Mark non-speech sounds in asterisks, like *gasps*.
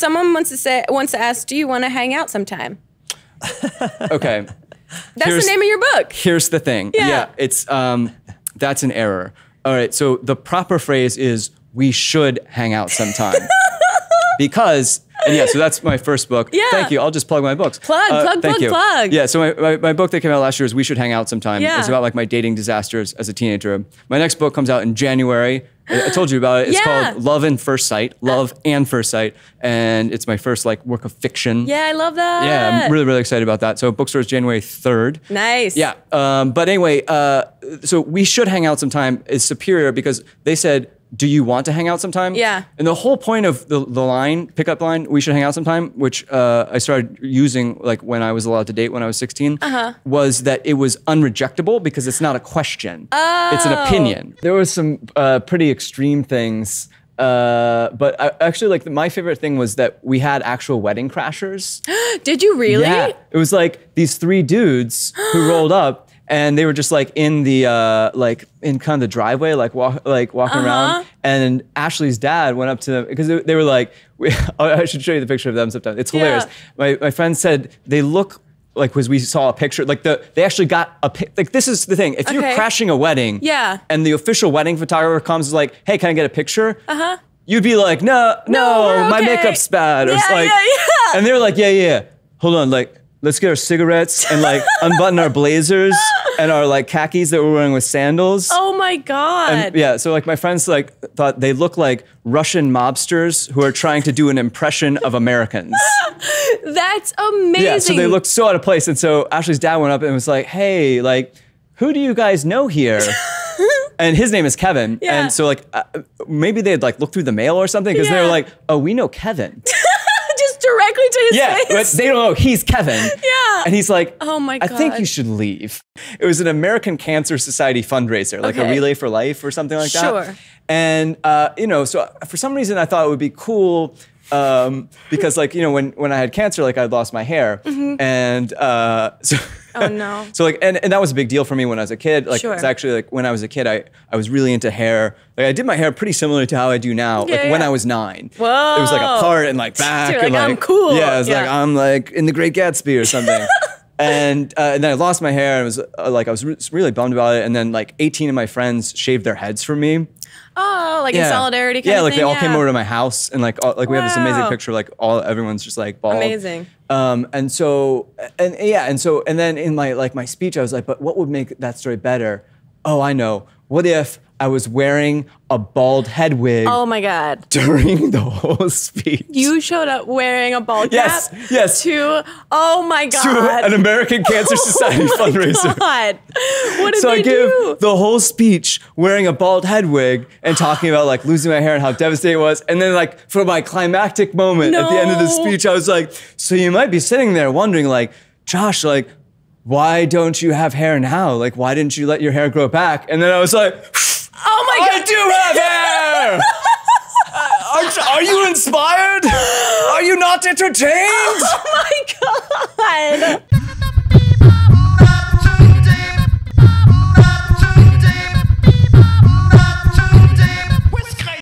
Someone wants to say wants to ask, do you want to hang out sometime? *laughs* Okay. That's Here's- the name of your book. Here's the thing. Yeah. it's um, that's an error. All right, so the proper phrase is we should hang out sometime. *laughs* because and yeah, so that's my first book. Yeah. Thank you. I'll just plug my books. Plug, plug, thank plug, you. plug. Yeah, so my, my, my book that came out last year is We Should Hang Out Sometime. Yeah. It's about like my dating disasters as a teenager. My next book comes out in January. I told you about it. It's Yeah. called Love and First Sight. Love and First Sight. And it's my first like work of fiction. Yeah, I love that. Yeah, I'm really, really excited about that. So bookstores January 3rd. nice. Yeah. Um, but anyway, uh, so we should hang out sometime is superior because they said, do you want to hang out sometime? Yeah. And the whole point of the, the line, pickup line, we should hang out sometime, which uh, I started using like when I was allowed to date when I was 16, Uh-huh. was that it was unrejectable because it's not a question. It's an Oh. opinion. There was some uh, pretty extreme things. Uh, but I, actually, like my favorite thing was that we had actual wedding crashers. *gasps* Did you really? Yeah, it was like these three dudes who *gasps* rolled up, and they were just like in the uh, like in kind of the driveway, like walk, like walking Uh-huh. around. And Ashley's dad went up to them because they, were like, we, *laughs* I should show you the picture of them sometime. It's hilarious. Yeah. My my friend said they look. Like, because we saw a picture, like the they actually got a pic. Like, this is the thing. If you're crashing a wedding, Yeah. and the official wedding photographer comes, is like, "Hey, can I get a picture?" Uh huh. You'd be like, "No, no, Uh-huh. we're my makeup's bad," or Yeah, like, yeah, yeah. and they were like, yeah, yeah, yeah. Hold on, like, let's get our cigarettes and like *laughs* unbutton our blazers and our like khakis that we're wearing with sandals. Oh my god. And, yeah, so like my friends like thought they look like Russian mobsters who are trying to do an impression of Americans. *laughs* That's amazing. Yeah, so they looked so out of place. And so Ashley's dad went up and was like, hey, like, who do you guys know here? *laughs* and his name is Kevin. Yeah. And so like uh, maybe they'd like look through the mail or something because they Yeah. were like, oh, we know Kevin. Directly to his Yeah, face. but they don't know he's Kevin. *laughs* Yeah. And he's like, Oh my god. I think you should leave. It was an American Cancer Society fundraiser, like a relay for life or something like that. Sure. And uh, you know, so for some reason I thought it would be cool um, because like you know when when I had cancer, like I'd lost my hair, and uh, *laughs* so. *laughs* Oh, no. so like and, and that was a big deal for me when I was a kid. Like Sure. it's actually like when I was a kid, I, I was really into hair. Like I did my hair pretty similar to how I do now. Yeah, like when. I was nine. It was like a part and like *laughs* back. You're and like, "I'm cool." Yeah, it was like I'm like in the Great Gatsby or something. *laughs* and uh, and then I lost my hair and it was uh, like I was re- really bummed about it. And then like 18 of my friends shaved their heads for me. oh, like in solidarity kind yeah, like they all came over to my house and like all, like we have this amazing Wow. picture. Like all everyone's just like bald. Amazing. Um, and so and yeah, and so and then in my like my speech, I was like, but what would make that story better? Oh, I know. What if I was wearing a bald head wig Oh my god. during the whole speech? You showed up wearing a ball cap. Yes, yes. To oh my god. to an American Cancer *laughs* oh Society oh my fundraiser. God. What did So they I give do? the whole speech wearing a bald head wig and talking about like losing my hair and how devastating it was. And then like for my climactic moment at the end of the No. speech, I was like, so you might be sitting there wondering like, Josh, like, why don't you have hair now? Like, why didn't you let your hair grow back? And then I was like, oh my I god. do have hair. *laughs* Are, are you inspired? Are you not entertained? *laughs* Oh my god.